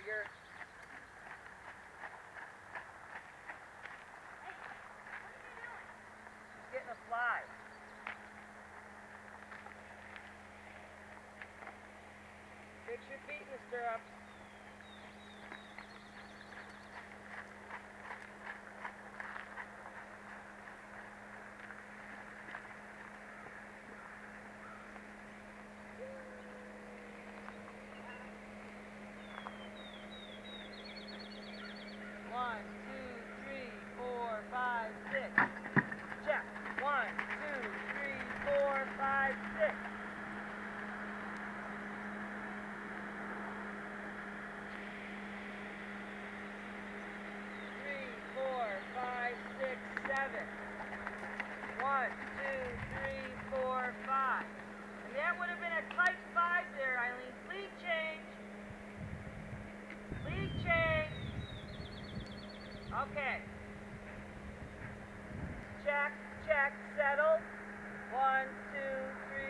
Tiger. She's getting a fly. Fix your feet in the stirrups. One, two, three, four, five, six. Check. One, two, three, four, five, six. Three, four, five, six, One, two, three, four, five. And that would have been a tight five there, Eileen. Lead change. Lead change. Okay. Check, check, settle. One, two, three.